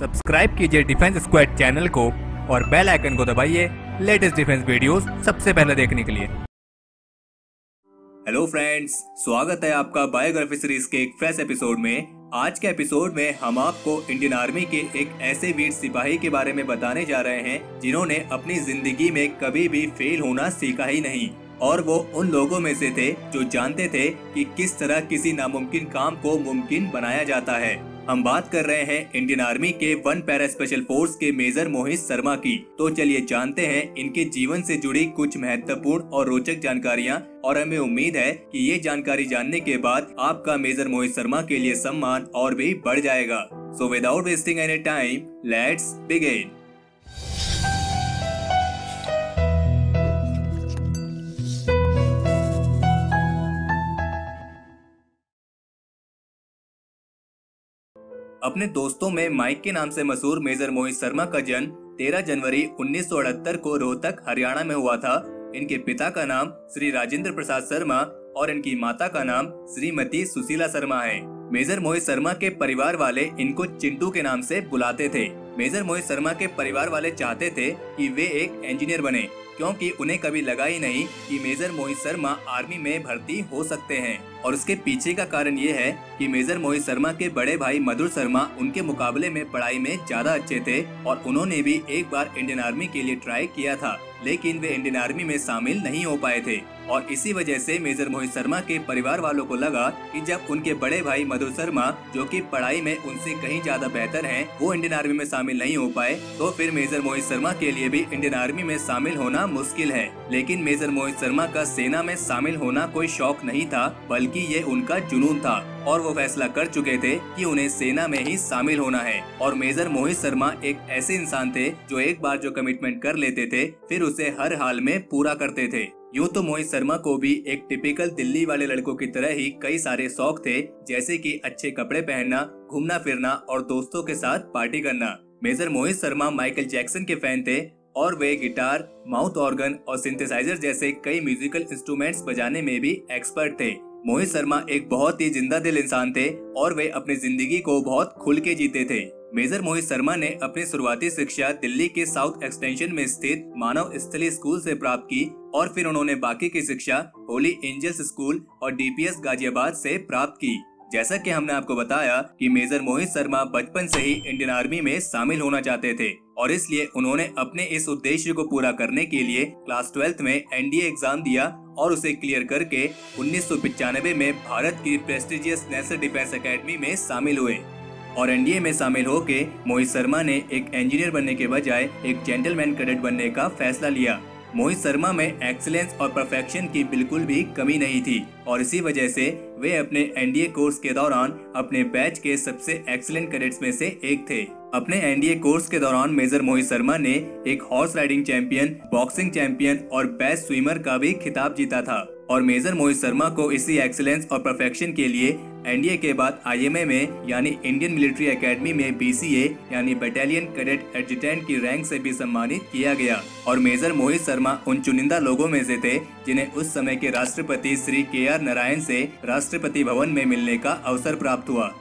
Subscribe कीजिए defence squad channel को और बेल आइकन को दबाइए लेटेस्ट डिफेंस वीडियोस सबसे पहले देखने के लिए। हेलो फ्रेंड्स, स्वागत है आपका बायोग्राफी सीरीज़ के एक फ्रेश एपिसोड में। आज के एपिसोड में हम आपको इंडियन आर्मी के एक ऐसे वीर सिपाही के बारे में बताने जा रहे हैं, जिन्होंने अपनी ज़िंदगी में कभी भी फेल होना सीखा ही नहीं। और वो उन लोगों में से थे जो जानते थे कि किस तरह किसी नामुमकिन काम को मुमकिन बनाया जाता है। हम बात कर रहे हैं इंडियन आर्मी के वन पैरा स्पेशल फोर्स के मेजर मोहित शर्मा की। तो चलिए जानते हैं इनके जीवन से जुड़ी कुछ महत्वपूर्ण और रोचक जानकारियाँ। और हमें उम्मीद है कि ये जानकारी जानने के बाद आपका मेजर मोहित शर्मा के लिए सम्मान और भी बढ़ जाएगा। So without wasting any time let's begin अपने दोस्तों में माइक के नाम से मशहूर मेजर मोहित शर्मा का जन्म 13 जनवरी 1978 को रोहतक, हरियाणा में हुआ था। इनके पिता का नाम श्री राजेंद्र प्रसाद शर्मा और इनकी माता का नाम श्रीमती सुशीला शर्मा है। मेजर मोहित शर्मा के परिवार वाले इनको चिंटू के नाम से बुलाते थे। मेजर मोहित शर्मा के परिवार वाले चाहते थे कि वे एक इंजीनियर बने क्योंकि उन्हें कभी लगा ही नहीं कि मेजर मोहित शर्मा आर्मी में भर्ती हो सकते हैं। और उसके पीछे का कारण ये है कि मेजर मोहित शर्मा के बड़े भाई मधुर शर्मा उनके मुकाबले में पढ़ाई में ज़्यादा अच्छे थे और उन्होंने भी एक बार इंडियन आर्मी के लिए ट्राई किया था लेकिन वे इंडियन आर्मी में शामिल नहीं हो पाए थे। और इसी वजह से मेजर मोहित शर्मा के परिवार वालों को लगा कि जब उनके बड़े भाई मधुर शर्मा जो कि पढ़ाई में उनसे कहीं ज़्यादा बेहतर हैं, वो इंडियन आर्मी में शामिल नहीं हो पाए तो फिर मेजर मोहित शर्मा के लिए भी इंडियन आर्मी में शामिल होना मुश्किल है। लेकिन मेजर मोहित शर्मा का सेना में शामिल होना कोई शौक नहीं था, बल्कि ये उनका जुनून था, और वो फैसला कर चुके थे कि उन्हें सेना में ही शामिल होना है। और मेजर मोहित शर्मा एक ऐसे इंसान थे, जो एक बार जो कमिटमेंट कर लेते थे, फिर उसे हर हाल में पूरा करते थे। यूँ तो मोहित शर्मा को भी एक टिपिकल दिल्ली वाले लड़कों की तरह ही कई सारे शौक थे, जैसे कि अच्छे कपड़े पहनना घूमना फिरना और दोस्तों के साथ पार्टी करना। Major Mohit Sharma, Michael Jackson के फ़ैन थे और वे गिटार, माउथ ऑर्गन और सिंथेसाइजर जैसे कई म्यूजिकल इंस्ट्रूमेंट्स बजाने में भी एक्सपर्ट थे। मोहित शर्मा एक बहुत ही ज़िंदा दिल इंसान थे और वे अपनी ज़िंदगी को बहुत खुल के जीते थे। मेजर मोहित शर्मा ने अपनी शुरुआती शिक्षा दिल्ली के साउथ एक्सटेंशन में स्थित मानव स्थली स्कूल से प्राप्त की और फिर उन्होंने बाकी की शिक्षा होली एंजल्स स्कूल और डीपीएस गाजियाबाद से प्राप्त की। जैसा कि हमने आपको बताया कि मेजर मोहित शर्मा बचपन से ही इंडियन आर्मी में शामिल होना चाहते थे, और इसलिए उन्होंने अपने इस उद्देश्य को पूरा करने के लिए क्लास ट्वेल्थ में एनडीए एग्ज़ाम दिया और उसे क्लियर करके उन्नीस में भारत की प्रेस्टिजियस नेशनल डिफेंस अकेडमी में शामिल हुए। और एनडीए में शामिल होके मोहित शर्मा ने एक इंजीनियर बनने के बजाय एक जेंटलमैन कैडेट बनने का फैसला लिया। मोहित शर्मा में एक्सीलेंस और परफेक्शन की बिल्कुल भी कमी नहीं थी और इसी वजह से वे अपने एनडीए कोर्स के दौरान अपने बैच के सबसे एक्सलेंट कैडेट्स में से एक थे। अपने एनडीए कोर्स के दौरान मेजर मोहित शर्मा ने एक horse riding champion boxing champion और बेस्ट स्विमर का भी खिताब जीता था। और मेजर मोहित शर्मा को इसी एक्सीलेंस और परफेक्शन के लिए एनडीए के बाद आईएमए में, यानी इंडियन मिलिट्री एकेडमी में बीसीए, यानी बटालियन कैडेट एडजुटेंट की रैंक से भी सम्मानित किया गया। और मेजर मोहित शर्मा उन चुनिंदा लोगों में से थे, जिन्हें उस समय के राष्ट्रपति श्री के आर नारायण से राष्ट्रपति भवन में मिलने का अवसर प्राप्त हुआ।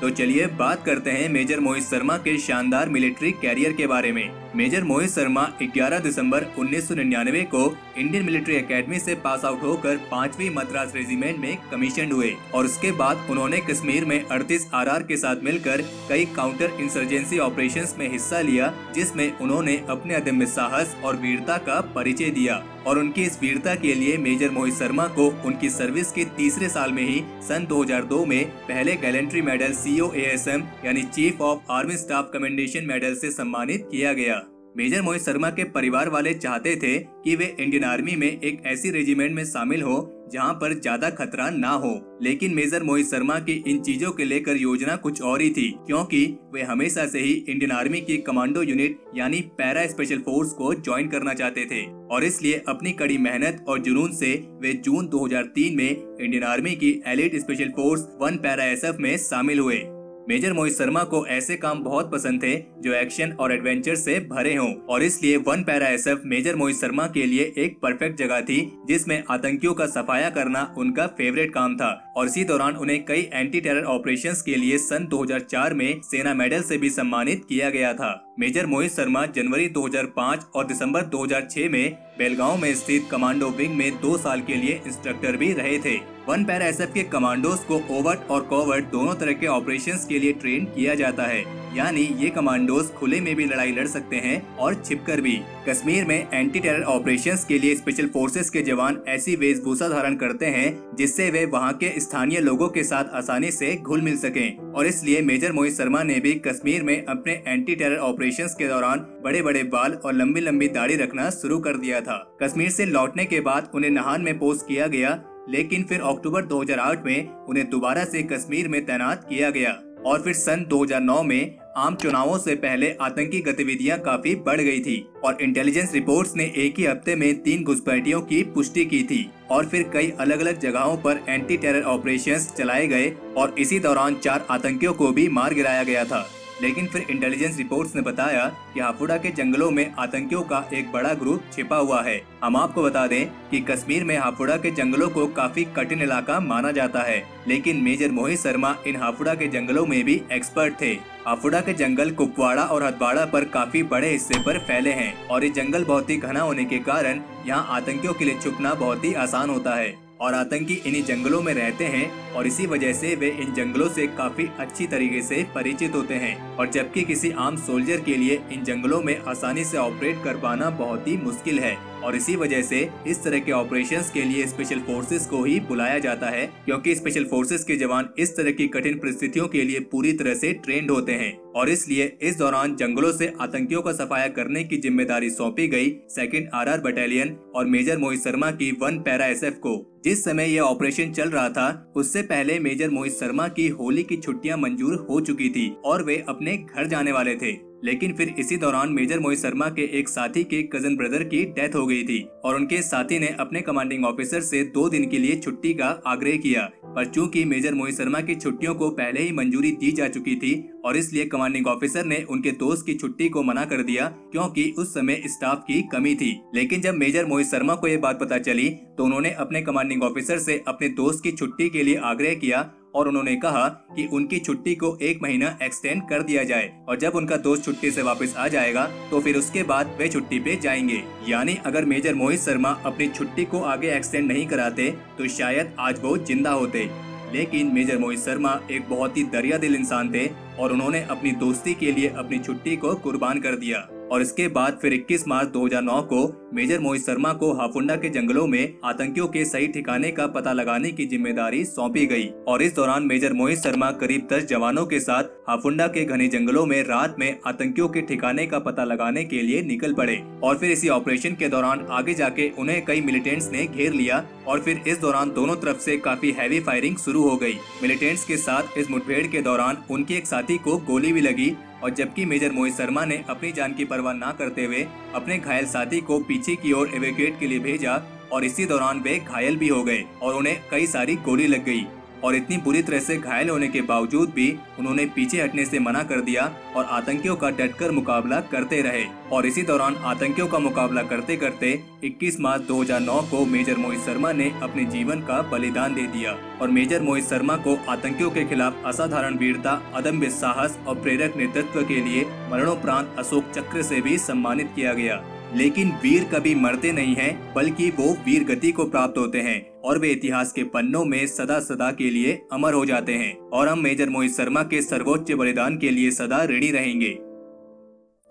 तो चलिए बात करते हैं मेजर मोहित शर्मा के शानदार मिलिट्री कैरियर के बारे में। मेजर मोहित शर्मा 11 दिसंबर 1999 को इंडियन मिलिट्री एकेडमी से पास आउट होकर पांचवी मद्रास रेजिमेंट में कमीशन हुए और उसके बाद उन्होंने कश्मीर में 38 आरआर के साथ मिलकर कई काउंटर इंसर्जेंसी ऑपरेशंस में हिस्सा लिया, जिसमें उन्होंने अपने अदम्य साहस और वीरता का परिचय दिया और उनकी इस वीरता के लिए मेजर मोहित शर्मा को उनकी सर्विस के तीसरे साल में ही सन 2002 में पहले गैलेंट्री मेडल सीओ यानी chief of army staff commendation medal से सम्मानित किया गया। मेजर मोहित शर्मा के परिवार वाले चाहते थे कि वे इंडियन आर्मी में एक ऐसी रेजिमेंट में शामिल हो, जहाँ पर ज़्यादा खतरा ना हो। लेकिन मेजर मोहित शर्मा की इन चीज़ों के लेकर योजना कुछ और ही थी, क्योंकि वे हमेशा से ही इंडियन आर्मी की कमांडो यूनिट यानी पैरा स्पेशल फोर्स को ज्वाइन करना चाहते थे, और इसलिए अपनी कड़ी मेहनत और जुनून से वे जून 2003 में इंडियन आर्मी की elite special force one para SF में शामिल हुए। मेजर मोहित शर्मा को ऐसे काम बहुत पसंद थे जो एक्शन और एडवेंचर से भरे हों, और इसलिए one para SF Major Mohit Sharma के लिए एक परफेक्ट जगह थी, जिसमें आतंकियों का सफाया करना उनका फेवरेट काम था, और इसी दौरान उन्हें कई एंटी टेरर ऑपरेशन के लिए सन 2004 में सेना मेडल से भी सम्मानित किया गया था। मेजर मोहित शर्मा जनवरी 2005 और दिसंबर 2006 में बेलगांव में स्थित कमांडो विंग में दो साल के लिए इंस्ट्रक्टर भी रहे थे। वन पैरा एस के कमांडोज को ओवर्ट और कोवर्ट दोनों तरह के ऑपरेशन के लिए ट्रेन किया जाता है। यानी ये कमांडोज खुले में भी लड़ाई लड़ सकते हैं और छिपकर भी। कश्मीर में एंटी टेरर ऑपरेशन के लिए स्पेशल फोर्सेस के जवान ऐसी वेशभूषा धारण करते हैं, जिससे वे वहाँ के स्थानीय लोगों के साथ आसानी से घुल मिल सके। और इसलिए मेजर मोहित शर्मा ने भी कश्मीर में अपने एंटी टेरर ऑपरेशन के दौरान बड़े बड़े बाल और लंबी लंबी दाढ़ी रखना शुरू कर दिया था। कश्मीर से लौटने के बाद उन्हें नहान में पोस्ट किया गया लेकिन फिर अक्टूबर 2008 में उन्हें दोबारा से कश्मीर में तैनात किया गया। और फिर सन 2009 में आम चुनावों से पहले आतंकी गतिविधियाँ काफ़ी बढ़ गई थी और इंटेलिजेंस रिपोर्ट्स ने एक ही हफ़्ते में तीन घुसपैठियों की पुष्टि की थी। और फिर कई अलग अलग जगहों पर एंटी टेरर ऑपरेशंस चलाए गए और इसी दौरान चार आतंकियों को भी मार गिराया गया था। लेकिन फिर इंटेलिजेंस रिपोर्ट्स ने बताया कि हापुड़ा के जंगलों में आतंकियों का एक बड़ा ग्रुप छिपा हुआ है। हम आपको बता दें कि कश्मीर में हापुड़ा के जंगलों को काफ़ी कठिन इलाका माना जाता है, लेकिन मेजर मोहित शर्मा इन हापुड़ा के जंगलों में भी एक्सपर्ट थे। हापुड़ा के जंगल कुपवाड़ा और हथवाड़ा पर काफ़ी बड़े हिस्से पर फैले हैं, और ये जंगल बहुत ही घना होने के कारण यहाँ आतंकियों के लिए छुपना बहुत ही आसान होता है। और आतंकी इन्हीं जंगलों में रहते हैं और इसी वजह से वे इन जंगलों से काफ़ी अच्छी तरीके से परिचित होते हैं। और जबकि किसी आम सोल्जर के लिए इन जंगलों में आसानी से ऑपरेट कर पाना बहुत ही मुश्किल है। और इसी वजह से इस तरह के ऑपरेशंस के लिए स्पेशल फोर्सेस को ही बुलाया जाता है, क्योंकि स्पेशल फोर्सेस के जवान इस तरह की कठिन परिस्थितियों के लिए पूरी तरह से ट्रेंड होते हैं। और इसलिए इस दौरान जंगलों से आतंकियों का सफाया करने की ज़िम्मेदारी सौंपी गई सेकंड आरआर बटालियन और मेजर मोहित शर्मा की वन पैरा एसएफ को। जिस समय यह ऑपरेशन चल रहा था, उससे पहले मेजर मोहित शर्मा की होली की छुट्टियाँ मंजूर हो चुकी थी और वे अपने घर जाने वाले थे। लेकिन फिर इसी दौरान मेजर मोहित शर्मा के एक साथी के कज़न ब्रदर की डेथ हो गई थी और उनके साथी ने अपने कमांडिंग ऑफिसर से दो दिन के लिए छुट्टी का आग्रह किया। पर चूँकि मेजर मोहित शर्मा की छुट्टियों को पहले ही मंजूरी दी जा चुकी थी और इसलिए कमांडिंग ऑफिसर ने उनके दोस्त की छुट्टी को मना कर दिया, क्योंकि उस समय स्टाफ की कमी थी। लेकिन जब मेजर मोहित शर्मा को ये बात पता चली तो उन्होंने अपने कमांडिंग ऑफिसर से अपने दोस्त की छुट्टी के लिए आग्रह किया और उन्होंने कहा कि उनकी छुट्टी को एक महीना एक्सटेंड कर दिया जाए और जब उनका दोस्त छुट्टी से वापस आ जाएगा तो फिर उसके बाद वे छुट्टी पे जाएँगे। यानी अगर मेजर मोहित शर्मा अपनी छुट्टी को आगे एक्सटेंड नहीं कराते तो शायद आज वो ज़िंदा होते। लेकिन मेजर मोहित शर्मा एक बहुत ही दरिया दिल इंसान थे और उन्होंने अपनी दोस्ती के लिए अपनी छुट्टी को कुर्बान कर दिया। और इसके बाद फिर 21 मार्च 2009 को मेजर मोहित शर्मा को हाफुंडा के जंगलों में आतंकियों के सही ठिकाने का पता लगाने की ज़िम्मेदारी सौंपी गई। और इस दौरान मेजर मोहित शर्मा करीब दस जवानों के साथ हाफुंडा के घने जंगलों में रात में आतंकियों के ठिकाने का पता लगाने के लिए निकल पड़े और फिर इसी ऑपरेशन के दौरान आगे जाके उन्हें कई मिलिटेंट्स ने घेर लिया और फिर इस दौरान दोनों तरफ़ से काफ़ी हैवी फायरिंग शुरू हो गई। मिलिटेंट्स के साथ इस मुठभेड़ के दौरान उनके एक साथी को गोली भी लगी और जबकि मेजर मोहित शर्मा ने अपनी जान की परवाह न करते हुए अपने घायल साथी को पीछे की ओर एवेक्यूएट के लिए भेजा और इसी दौरान वे घायल भी हो गए और उन्हें कई सारी गोली लग गई। और इतनी बुरी तरह से घायल होने के बावजूद भी उन्होंने पीछे हटने से मना कर दिया और आतंकियों का डटकर मुकाबला करते रहे। और इसी दौरान आतंकियों का मुकाबला करते करते 21 मार्च 2009 को मेजर मोहित शर्मा ने अपने जीवन का बलिदान दे दिया और मेजर मोहित शर्मा को आतंकियों के खिलाफ असाधारण वीरता, अदम्य साहस और प्रेरक नेतृत्व के लिए मरणोपरांत अशोक चक्र से भी सम्मानित किया गया। लेकिन वीर कभी मरते नहीं हैं, बल्कि वो वीर गति को प्राप्त होते हैं और वे इतिहास के पन्नों में सदा सदा के लिए अमर हो जाते हैं और हम मेजर मोहित शर्मा के सर्वोच्च बलिदान के लिए सदा ऋणी रहेंगे।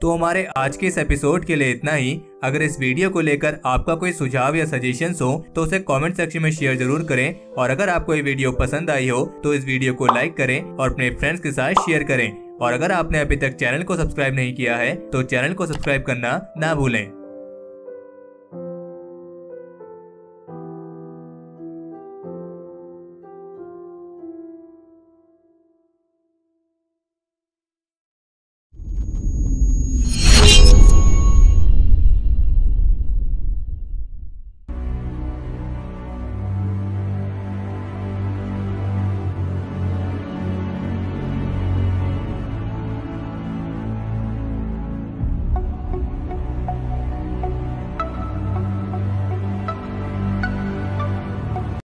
तो हमारे आज के इस एपिसोड के लिए इतना ही। अगर इस वीडियो को लेकर आपका कोई सुझाव या सजेशन हो तो उसे कमेंट सेक्शन में शेयर ज़रूर करें और अगर आपको ये वीडियो पसंद आई हो तो इस वीडियो को लाइक करें और अपने फ्रेंड्स के साथ शेयर करें। और अगर आपने अभी तक चैनल को सब्सक्राइब नहीं किया है तो चैनल को सब्सक्राइब करना ना भूलें।